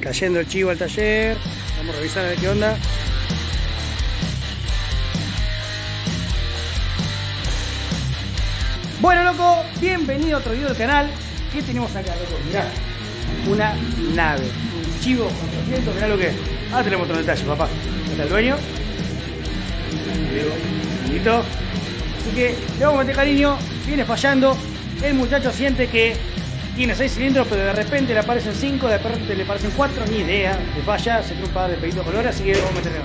cayendo el chivo al taller. Vamos a revisar a ver qué onda. Bueno, loco, bienvenido a otro video del canal. ¿Qué tenemos acá, loco? Mirá, una nave, un chivo 400, mirá lo que es. Ahora tenemos otro detalle, papá. Está el dueño. Listo. Así que le vamos a meter cariño, viene fallando. El muchacho siente que tiene 6 cilindros, pero de repente le aparecen 5, de repente le aparecen 4, ni idea. Le falla, se par de peditos de colores, así que vamos a meterle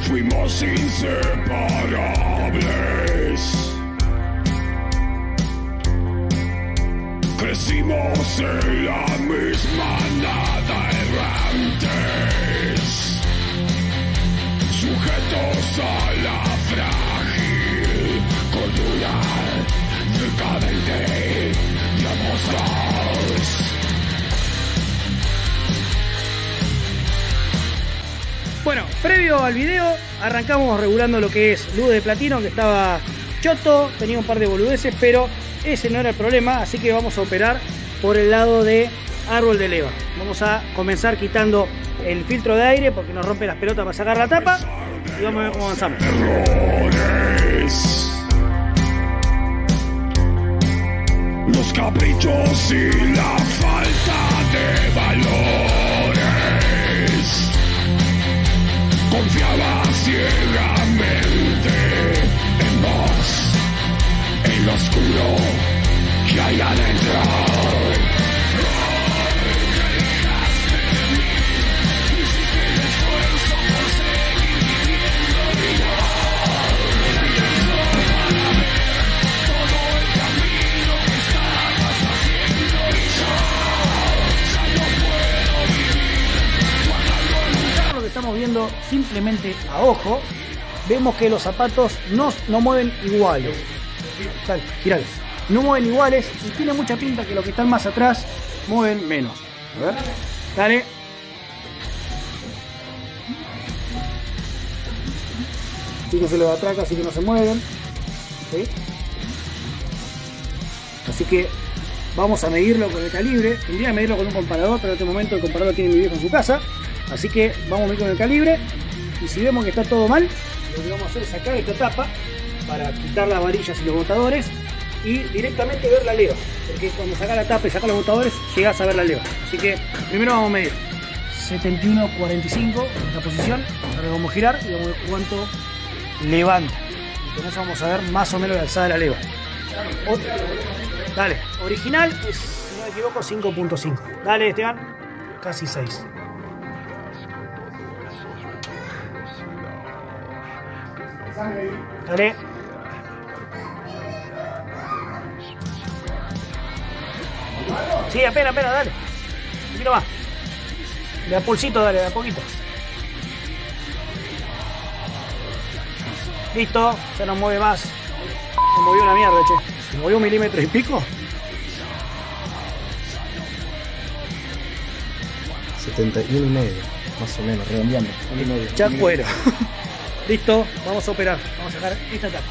Fuimos inseparables. Crecimos en la misma nada errantes. Al video, arrancamos regulando lo que es luz de platino, que estaba choto, tenía un par de boludeces, pero ese no era el problema, así que vamos a operar por el lado de árbol de leva. Vamos a comenzar quitando el filtro de aire porque nos rompe las pelotas para sacar la tapa y vamos a ver cómo avanzamos. Los caprichos y la falta de valores. Confiaba ciegamente simplemente a ojo, vemos que los zapatos no, no mueven iguales. Dale, girale. No mueven iguales y tiene mucha pinta que los que están más atrás mueven menos. A ver. Dale. Fíjense los de atrás así que no se mueven. ¿Sí? Así que vamos a medirlo con el calibre. Tendría que medirlo con un comparador, pero en este momento el comparador tiene mi viejo en su casa. Así que vamos a medir con el calibre. Y si vemos que está todo mal, lo que vamos a hacer es sacar esta tapa para quitar las varillas y los botadores y directamente ver la leva. Porque cuando sacas la tapa y sacas los botadores, llegas a ver la leva. Así que primero vamos a medir 71.45 en esta posición. Ahora vamos a girar y vamos a ver cuánto levanta. Y con eso vamos a ver más o menos la alzada de la leva. Dale, original es, si no me equivoco, 5.5. Dale, Esteban, casi 6. Dale. Sí, apenas, apenas, dale. Un poquito más. De a pulsito, dale, de a poquito. Listo, ya no mueve más. Me movió una mierda, che. Se movió un milímetro y pico. 71 y medio, más o menos, redondeando. uno y medio. Ya cuero. Listo, vamos a operar. Vamos a sacar esta tapa.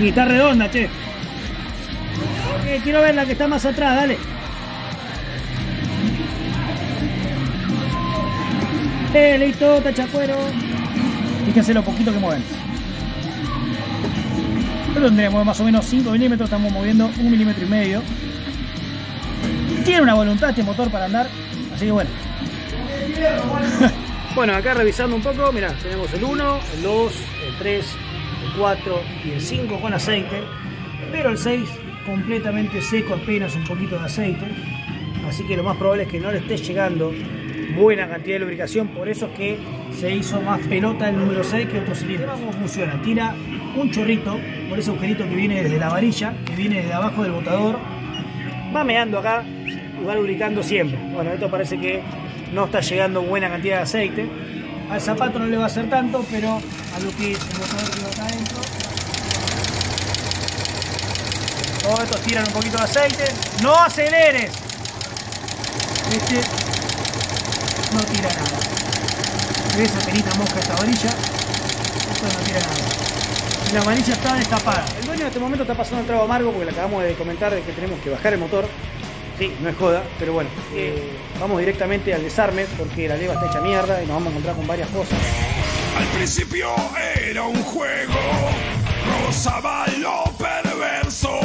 Y está redonda, che. Ok, quiero ver la que está más atrás, dale. Eh, listo, tachacuero. Fíjense lo poquito que mueven. Pero tendría que mover más o menos 5 milímetros, estamos moviendo 1 milímetro y medio. Tiene una voluntad este motor para andar, así que bueno. bueno, acá revisando un poco, mirá, tenemos el 1, el 2, el 3, el 4 y el 5 con aceite, pero el 6 completamente seco, apenas un poquito de aceite. Así que lo más probable es que no le esté llegando buena cantidad de lubricación, por eso es que se hizo más pelota el número 6 que otro cilindro. ¿Cómo funciona? Tira un chorrito por ese agujerito que viene desde la varilla, que viene desde abajo del botador, va meando acá y va lubricando siempre. Bueno, esto parece que no está llegando buena cantidad de aceite. Al zapato no le va a hacer tanto, pero a lo que es el botador que acá adentro, Todos estos tiran un poquito de aceite. ¡No aceleres! Este no tira nada. ¿Ves esa penita mosca esta varilla? Esto no tira nada. La varilla está destapada. El dueño en este momento está pasando el trago amargo porque le acabamos de comentar de que tenemos que bajar el motor. Sí, no es joda, pero bueno, eh, vamos directamente al desarme porque la leva está hecha mierda y nos vamos a encontrar con varias cosas. Al principio era un juego, rozaba lo perverso,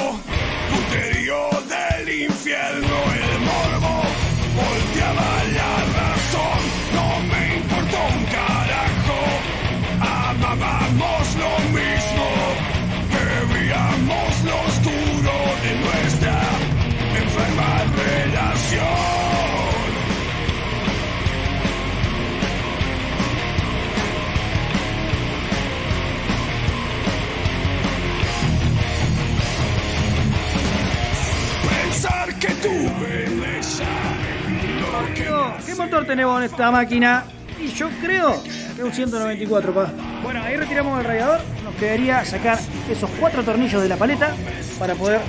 Amigo, ¿Qué motor tenemos en esta máquina? Y yo creo que un 194, pa. Bueno, ahí retiramos el radiador. Nos quedaría sacar esos cuatro tornillos de la paleta para poder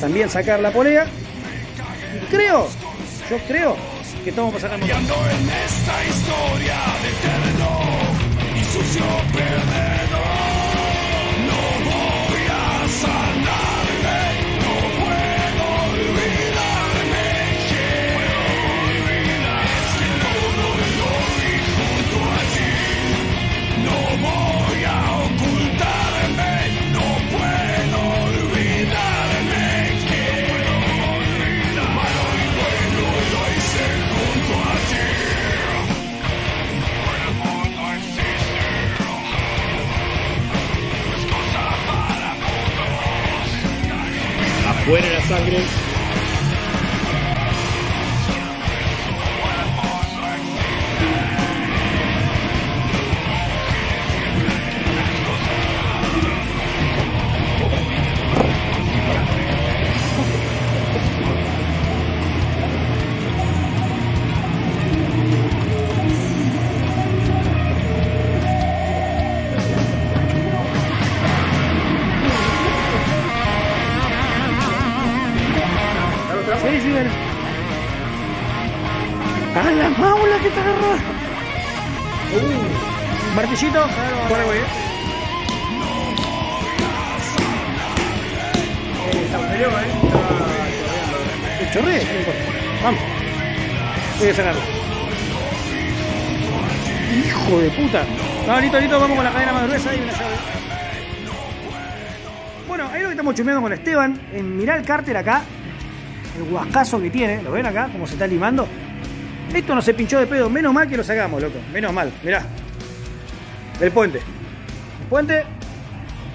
también sacar la polea. Y creo, yo creo que estamos para sacar el motor. Ando en esta historia de sangre. Uh, martillito. Corre, güey. El chorre, no importa. Vamos. Voy a sacarlo. Hijo de puta. Vamos, listo, listo, vamos con la cadena más gruesa y una llave. Bueno, ahí lo que estamos chumeando con Esteban. En, mirá el cárter acá. El guascazo que tiene. ¿Lo ven acá? Cómo se está limando. Esto no se pinchó de pedo. Menos mal que lo sacamos, loco. Menos mal. Mirá. El puente. El puente.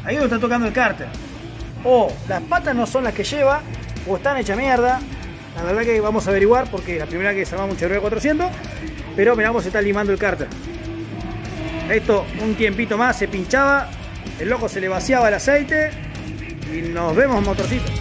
Ahí donde está tocando el cárter. O las patas no son las que lleva. O están hechas mierda. La verdad que vamos a averiguar porque la primera que salvamos un Chevrolet 400. Pero mirá cómo se está limando el cárter. Esto un tiempito más se pinchaba. El loco se le vaciaba el aceite. Y nos vemos motorcito.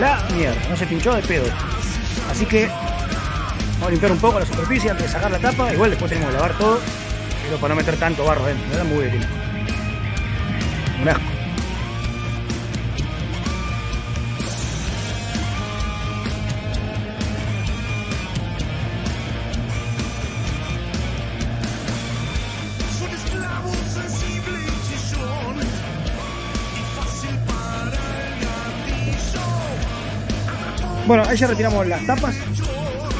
La mierda, no se pinchó de pedo. Así que vamos a limpiar un poco la superficie antes de sacar la tapa. Igual después tenemos que lavar todo, pero para no meter tanto barro dentro. Me da muy bien. Un asco. Bueno, ahí ya retiramos las tapas.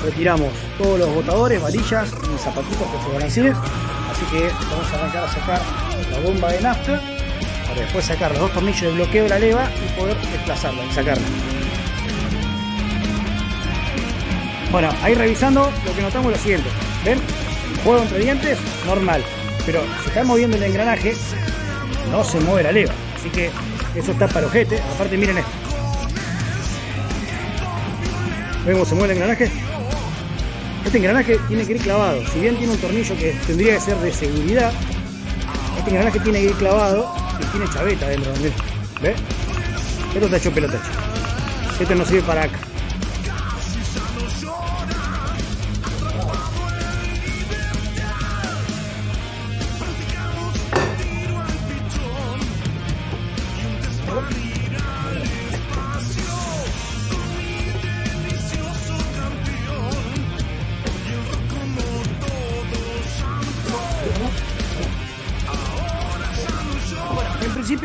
retiramos todos los botadores, varillas y zapatitos que se balanceen. Así que vamos a arrancar a sacar la bomba de nafta para después sacar los dos tornillos de bloqueo de la leva y poder desplazarla y sacarla. Bueno, ahí revisando lo que notamos es lo siguiente. ¿Ven? Juego entre dientes, normal. Pero se está moviendo el engranaje, no se mueve la leva. Así que eso está para ojete. Aparte miren esto. ¿Ven cómo se mueve el engranaje? Este engranaje tiene que ir clavado. Si bien tiene un tornillo que tendría que ser de seguridad, este engranaje tiene que ir clavado y tiene chaveta dentro. ¿Ves? Esto está hecho pelota. Esto no sirve para acá.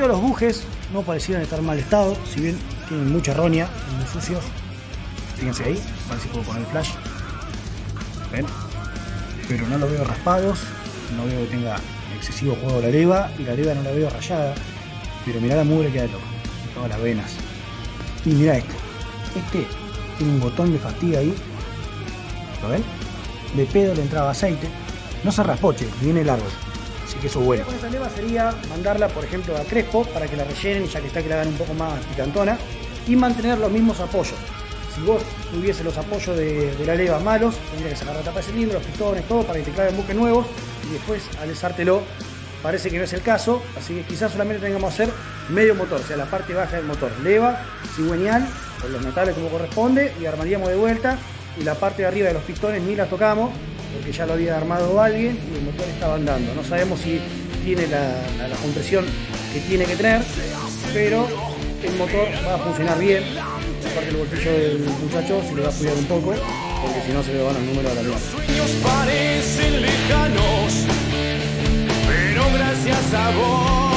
Los bujes no parecieran estar mal estado, si bien tienen mucha roña, muy sucios. Fíjense ahí, a ver si puedo poner el flash. ¿Ven? Pero no los veo raspados, no veo que tenga excesivo juego la leva y la leva no la veo rayada. Pero mirá la mugre que hay loco, todas las venas. Y mirá este, este tiene un botón de fatiga ahí, ¿lo ven? De pedo le entraba aceite, no se raspoche, viene largo. Así que eso es bueno. Con esta leva sería mandarla, por ejemplo, a Crespo para que la rellenen, ya que está que la hagan un poco más picantona, y mantener los mismos apoyos. Si vos tuviese los apoyos de, la leva malos, tendría que sacar la tapa de cilindro, los pistones, todo, para que te claven buques nuevos, y después alisártelo. Parece que no es el caso, así que quizás solamente tengamos que hacer medio motor, o sea, la parte baja del motor. Leva, cigüeñal, con los metales como corresponde, y armaríamos de vuelta, y la parte de arriba de los pistones ni las tocamos, porque ya lo había armado alguien y el motor estaba andando. No sabemos si tiene la, compresión que tiene que tener, pero el motor va a funcionar bien. Aparte el bolsillo del muchacho se lo va a cuidar un poco, porque si no se le van los números a la luz. sueños parecen lejanos, pero gracias a vos